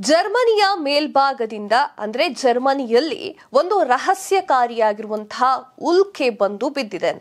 ಜರ್ಮನಿಯ ಮೇಲ್ಭಾಗದಿಂದ ಅಂದ್ರೆ ಜರ್ಮನಿಯಲ್ಲಿ ಒಂದು ರಹಸ್ಯಕಾರಿಯಾಗಿರುವಂತಹ ಉಲ್ಕೆ ಬಂದು ಬಿದ್ದಿದೆ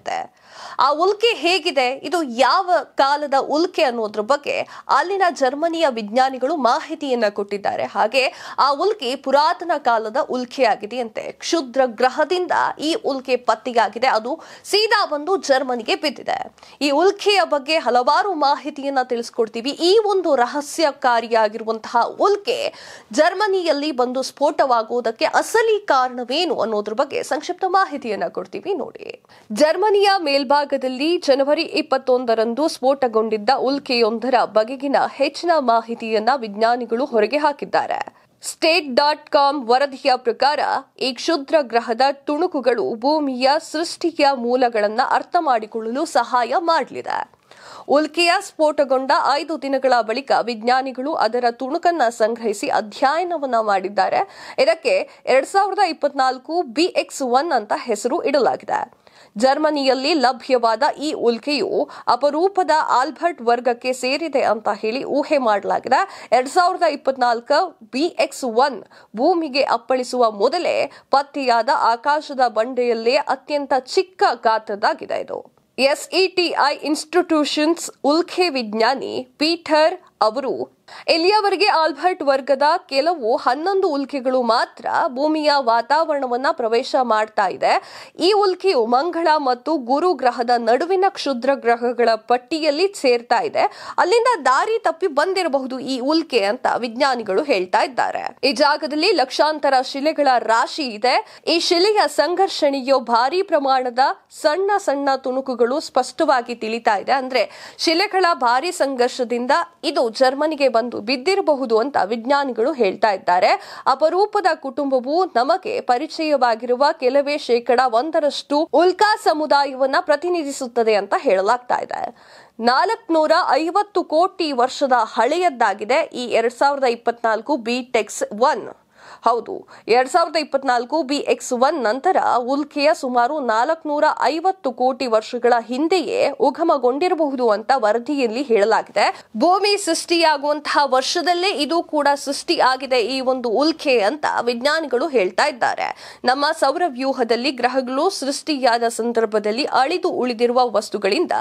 ಆ ಉಲ್ಕೆ ಹೇಗಿದೆ? ಇದು ಯಾವ ಕಾಲದ ಉಲ್ಕೆ ಅನ್ನೋದ್ರ ಬಗ್ಗೆ ಅಲ್ಲಿನ ಜರ್ಮನಿಯ ವಿಜ್ಞಾನಿಗಳು ಮಾಹಿತಿಯನ್ನ ಕೊಟ್ಟಿದ್ದಾರೆ. ಹಾಗೆ ಆ ಉಲ್ಕೆ ಪುರಾತನ ಕಾಲದ ಉಲ್ಕೆ ಆಗಿದೆಯಂತೆ ಕ್ಷುದ್ರ ಗ್ರಹದಿಂದ ಈ ಉಲ್ಕೆ ಪತ್ತೆಯಾಗಿದೆ. ಅದು ಸೀದಾ ಬಂದು ಜರ್ಮನಿಗೆ ಬಿದ್ದಿದೆ. ಈ ಉಲ್ಕೆಯ ಬಗ್ಗೆ ಹಲವಾರು ಮಾಹಿತಿಯನ್ನ ತಿಳಿಸ್ಕೊಡ್ತೀವಿ. ಈ ಒಂದು ರಹಸ್ಯಕಾರಿಯಾಗಿರುವಂತಹ ಉಲ್ಕೆ ಜರ್ಮನಿಯಲ್ಲಿ ಬಂದು ಸ್ಫೋಟವಾಗುವುದಕ್ಕೆ ಅಸಲಿ ಕಾರಣವೇನು ಅನ್ನೋದ್ರ ಬಗ್ಗೆ ಸಂಕ್ಷಿಪ್ತ ಮಾಹಿತಿಯನ್ನ ಕೊಡ್ತೀವಿ ನೋಡಿ. ಜರ್ಮನಿಯ ಮೇಲ್ಭಾಗದಲ್ಲಿ ಜನವರಿ ಇಪ್ಪತ್ತೊಂದರಂದು ಸ್ಫೋಟಗೊಂಡಿದ್ದ ಉಲ್ಕೆಯೊಂದರ ಬಗೆಗಿನ ಹೆಚ್ಚಿನ ಮಾಹಿತಿಯನ್ನ ವಿಜ್ಞಾನಿಗಳು ಹೊರಗೆ ಹಾಕಿದ್ದಾರೆ. ಸ್ಟೇಟ್ ಡಾಟ್ ಕಾಮ್ ವರದಿಯ ಪ್ರಕಾರ ಈ ಕ್ಷುದ್ರ ಗ್ರಹದ ತುಣುಕುಗಳು ಭೂಮಿಯ ಸೃಷ್ಟಿಯ ಮೂಲಗಳನ್ನು ಅರ್ಥ ಮಾಡಿಕೊಳ್ಳಲು ಸಹಾಯ ಮಾಡಲಿದೆ. ಉಲ್ಕೆಯ ಸ್ಫೋಟಗೊಂಡ ಐದು ದಿನಗಳ ಬಳಿಕ ವಿಜ್ಞಾನಿಗಳು ಅದರ ತುಣುಕನ್ನ ಸಂಗ್ರಹಿಸಿ ಅಧ್ಯಯನವನ್ನ ಮಾಡಿದ್ದಾರೆ. ಇದಕ್ಕೆ ಎರಡ್ ಸಾವಿರದ ಇಪ್ಪತ್ನಾಲ್ಕು ಬಿಎಕ್ಸ್ ಒನ್ ಅಂತ ಹೆಸರು ಇಡಲಾಗಿದೆ. ಜರ್ಮನಿಯಲ್ಲಿ ಲಭ್ಯವಾದ ಈ ಉಲ್ಕೆಯು ಅಪರೂಪದ ಆಲ್ಬರ್ಟ್ ವರ್ಗಕ್ಕೆ ಸೇರಿದೆ ಅಂತ ಹೇಳಿ ಊಹೆ ಮಾಡಲಾಗಿದೆ. ಎರಡ್ ಸಾವಿರದ ಇಪ್ಪತ್ನಾಲ್ಕ ಬಿಎಕ್ಸ್ ಒನ್ ಭೂಮಿಗೆ ಅಪ್ಪಳಿಸುವ ಮೊದಲೇ ಪತ್ತೆಯಾದ ಆಕಾಶದ ಬಂಡೆಯಲ್ಲೇ ಅತ್ಯಂತ ಚಿಕ್ಕ ಗಾತ್ರದಾಗಿದೆ ಇದು. ಎಸ್ಇಟಿಐ ಇನ್ಸ್ಟಿಟ್ಯೂಷನ್ಸ್ ಉಲ್ಕೆ ವಿಜ್ಞಾನಿ ಪೀಟರ್ ಅವರು ಇಲ್ಲಿಯವರೆಗೆ ಆಲ್ಬರ್ಟ್ ವರ್ಗದ ಕೆಲವು ಹನ್ನೊಂದು ಉಲ್ಕೆಗಳು ಮಾತ್ರ ಭೂಮಿಯ ವಾತಾವರಣವನ್ನ ಪ್ರವೇಶ ಮಾಡ್ತಾ ಇದೆ? ಈ ಉಲ್ಕೆಯು ಮಂಗಳ ಮತ್ತು ಗುರು ಗ್ರಹದ ನಡುವಿನ ಕ್ಷುದ್ರ ಗ್ರಹಗಳ ಪಟ್ಟಿಯಲ್ಲಿ ಸೇರ್ತಾ ಇದೆ. ಅಲ್ಲಿಂದ ದಾರಿ ತಪ್ಪಿ ಬಂದಿರಬಹುದು ಈ ಉಲ್ಕೆ ಅಂತ ವಿಜ್ಞಾನಿಗಳು ಹೇಳ್ತಾ ಇದ್ದಾರೆ. ಈ ಜಾಗದಲ್ಲಿ ಲಕ್ಷಾಂತರ ಶಿಲೆಗಳ ರಾಶಿ ಇದೆ. ಈ ಶಿಲೆಯ ಸಂಘರ್ಷಣೆಯು ಭಾರಿ ಪ್ರಮಾಣದ ಸಣ್ಣ ಸಣ್ಣ ತುಣುಕುಗಳು ಸ್ಪಷ್ಟವಾಗಿ ತಿಳಿತಾ ಇದೆ. ಅಂದ್ರೆ ಶಿಲೆಗಳ ಭಾರಿ ಸಂಘರ್ಷದಿಂದ ಇದು ಜರ್ಮನಿಗೆ ಬಂದು ಬಿದ್ದಿರಬಹುದು ಅಂತ ವಿಜ್ಞಾನಿಗಳು ಹೇಳ್ತಾ ಇದ್ದಾರೆ. ಅಪರೂಪದ ಕುಟುಂಬವು ನಮಗೆ ಪರಿಚಯವಾಗಿರುವ ಕೆಲವೇ ಶೇಕಡ ಒಂದರಷ್ಟು ಉಲ್ಕಾ ಸಮುದಾಯವನ್ನ ಪ್ರತಿನಿಧಿಸುತ್ತದೆ ಅಂತ ಹೇಳಲಾಗ್ತಾ ಇದೆ. ನಾಲ್ಕನೂರ ಐವತ್ತು ಕೋಟಿ ವರ್ಷದ ಹಳೆಯದ್ದಾಗಿದೆ ಈ ಎರಡ್ ಸಾವಿರದ ಇಪ್ಪತ್ನಾಲ್ಕು ಬಿ ಟೆಕ್ಸ್ ಒನ್ ಹೌದು, ಎರಡ್ ಸಾವಿರದ ಇಪ್ಪತ್ನಾಲ್ಕು ಬಿ ಎಕ್ಸ್ ಒನ್ ನಂತರ ಉಲ್ಕೆಯ ಸುಮಾರು ನಾಲ್ಕನೂರ ಐವತ್ತು ಕೋಟಿ ವರ್ಷಗಳ ಹಿಂದೆಯೇ ಉಗಮಗೊಂಡಿರಬಹುದು ಅಂತ ವರದಿಯಲ್ಲಿ ಹೇಳಲಾಗಿದೆ. ಭೂಮಿ ಸೃಷ್ಟಿಯಾಗುವಂತಹ ವರ್ಷದಲ್ಲೇ ಇದು ಕೂಡ ಸೃಷ್ಟಿ ಆಗಿದೆ ಈ ಒಂದು ಉಲ್ಕೆ ಅಂತ ವಿಜ್ಞಾನಿಗಳು ಹೇಳ್ತಾ ಇದ್ದಾರೆ. ನಮ್ಮ ಸೌರ ವ್ಯೂಹದಲ್ಲಿ ಗ್ರಹಗಳು ಸೃಷ್ಟಿಯಾದ ಸಂದರ್ಭದಲ್ಲಿ ಅಳಿದು ಉಳಿದಿರುವ ವಸ್ತುಗಳಿಂದ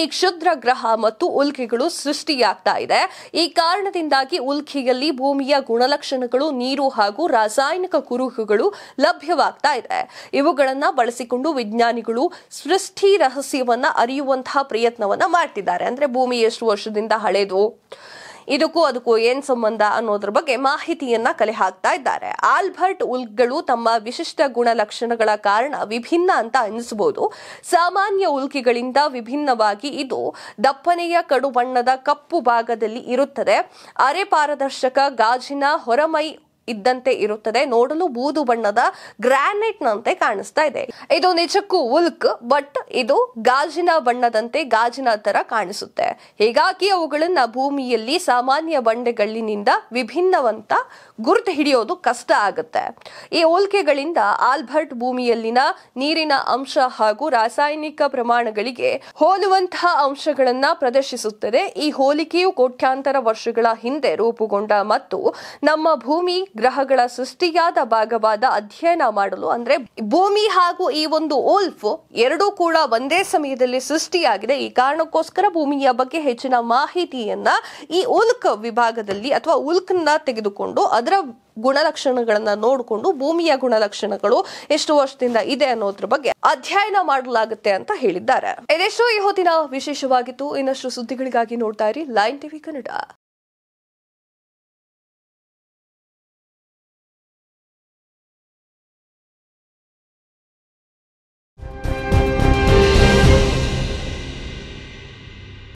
ಈ ಕ್ಷುದ್ರ ಗ್ರಹ ಮತ್ತು ಉಲ್ಕೆಗಳು ಸೃಷ್ಟಿಯಾಗ್ತಾ ಇದೆ. ಈ ಕಾರಣದಿಂದಾಗಿ ಉಲ್ಕೆಯಲ್ಲಿ ಭೂಮಿಯ ಗುಣಲಕ್ಷಣಗಳು ನೀರು ಹಾಗೂ ರಾಸಾಯನಿಕ ಕುರುಹುಗಳು ಲಭ್ಯವಾಗ್ತಾ ಇದೆ. ಇವುಗಳನ್ನ ಬಳಸಿಕೊಂಡು ವಿಜ್ಞಾನಿಗಳು ಸೃಷ್ಟಿ ರಹಸ್ಯವನ್ನ ಅರಿಯುವಂತಹ ಪ್ರಯತ್ನವನ್ನ ಮಾಡ್ತಿದ್ದಾರೆ. ಅಂದ್ರೆ ಭೂಮಿ ಎಷ್ಟು ವರ್ಷದಿಂದ ಹಳೆದು, ಇದಕ್ಕೂ ಅದಕ್ಕೂ ಏನ್ ಸಂಬಂಧ ಅನ್ನೋದ್ರ ಬಗ್ಗೆ ಮಾಹಿತಿಯನ್ನ ಕಲೆ ಹಾಕ್ತಾ ಇದ್ದಾರೆ. ಆಲ್ಬರ್ಟ್ ಉಲ್ಕ್ಗಳು ತಮ್ಮ ವಿಶಿಷ್ಟ ಗುಣಲಕ್ಷಣಗಳ ಕಾರಣ ವಿಭಿನ್ನ ಅಂತ ಅನಿಸಬಹುದು ಸಾಮಾನ್ಯ ಉಲ್ಕಿಗಳಿಂದ ವಿಭಿನ್ನವಾಗಿ ಇದು ದಪ್ಪನೆಯ ಕಡು ಬಣ್ಣದ ಕಪ್ಪು ಭಾಗದಲ್ಲಿ ಇರುತ್ತದೆ. ಅರೆ ಪಾರದರ್ಶಕ, ಗಾಜಿನ ಹೊರಮೈ ಇದ್ದಂತೆ ಇರುತ್ತದೆ. ನೋಡಲು ಬೂದು ಬಣ್ಣದ ಗ್ರಾನೈಟ್ ನಂತೆ ಕಾಣಿಸ್ತಾ ಇದೆ. ಇದು ನಿಜಕ್ಕೂ ಉಲ್ಕ್, ಬಟ್ ಇದು ಗಾಜಿನ ಬಣ್ಣದಂತೆ ಗಾಜಿನ ತರ ಕಾಣಿಸುತ್ತೆ. ಹೀಗಾಗಿ ಅವುಗಳನ್ನ ಭೂಮಿಯಲ್ಲಿ ಸಾಮಾನ್ಯ ಬಂಡೆಗಳಿನಿಂದ ವಿಭಿನ್ನವಂತ ಗುರುತು ಹಿಡಿಯೋದು ಕಷ್ಟ ಆಗುತ್ತೆ. ಈ ಉಲ್ಕೆಗಳಿಂದ ಆಲ್ಬರ್ಟ್ ಭೂಮಿಯಲ್ಲಿನ ನೀರಿನ ಅಂಶ ಹಾಗೂ ರಾಸಾಯನಿಕ ಪ್ರಮಾಣಗಳಿಗೆ ಹೋಲುವಂತಹ ಅಂಶಗಳನ್ನ ಪ್ರದರ್ಶಿಸುತ್ತದೆ. ಈ ಹೋಲಿಕೆಯು ಕೋಟ್ಯಾಂತರ ವರ್ಷಗಳ ಹಿಂದೆ ರೂಪುಗೊಂಡ ಮತ್ತು ನಮ್ಮ ಭೂಮಿ ಗ್ರಹಗಳ ಸೃಷ್ಟಿಯಾದ ಭಾಗವಾದ ಅಧ್ಯಯನ ಮಾಡಲು ಅಂದ್ರೆ ಭೂಮಿ ಹಾಗೂ ಈ ಒಂದು ಓಲ್ಫ್ ಎರಡೂ ಕೂಡ ಒಂದೇ ಸಮಯದಲ್ಲಿ ಸೃಷ್ಟಿಯಾಗಿದೆ. ಈ ಕಾರಣಕ್ಕೋಸ್ಕರ ಭೂಮಿಯ ಬಗ್ಗೆ ಹೆಚ್ಚಿನ ಮಾಹಿತಿಯನ್ನ ಈ ಉಲ್ಕ್ ವಿಭಾಗದಲ್ಲಿ ಅಥವಾ ಉಲ್ಕ್ನ ತೆಗೆದುಕೊಂಡು ಅದರ ಗುಣಲಕ್ಷಣಗಳನ್ನ ನೋಡಿಕೊಂಡು ಭೂಮಿಯ ಗುಣಲಕ್ಷಣಗಳು ಎಷ್ಟು ವರ್ಷದಿಂದ ಇದೆ ಅನ್ನೋದ್ರ ಬಗ್ಗೆ ಅಧ್ಯಯನ ಮಾಡಲಾಗುತ್ತೆ ಅಂತ ಹೇಳಿದ್ದಾರೆ. ಇದೆಷ್ಟು. ಈ ಹೊತ್ತಿನ ವಿಶೇಷವಾಗಿತ್ತು. ಇನ್ನಷ್ಟು ಸುದ್ದಿಗಳಿಗಾಗಿ ನೋಡ್ತಾ ಇರಿ. Line TV Kannada.